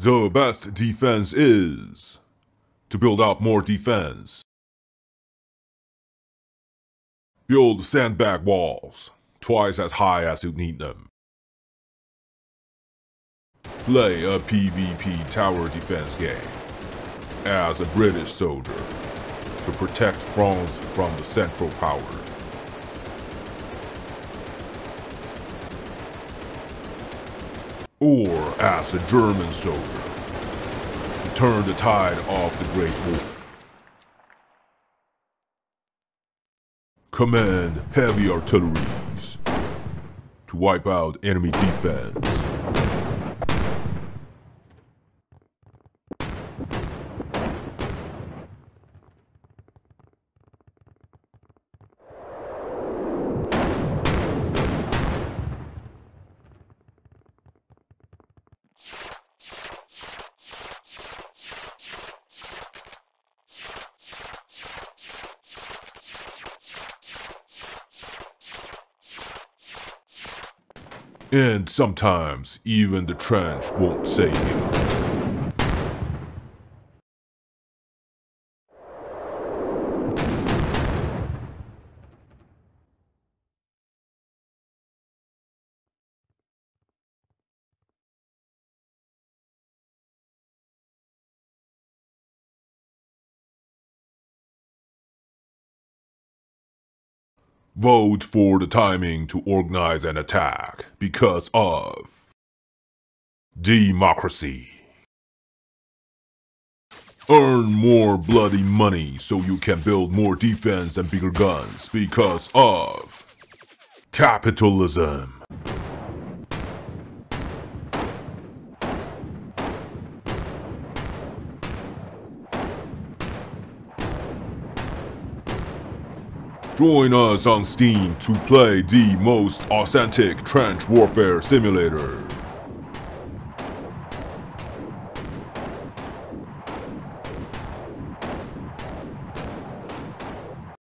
The best defense is to build up more defense. Build sandbag walls, twice as high as you need them. Play a PvP tower defense game as a British soldier to protect France from the Central Power. Or as a German soldier to turn the tide of the Great War. Command heavy artilleries to wipe out enemy defense. And sometimes even the trench won't save you. Vote for the timing to organize an attack because of democracy. Earn more bloody money so you can build more defense and bigger guns because of capitalism. Join us on Steam to play the most authentic trench warfare simulator.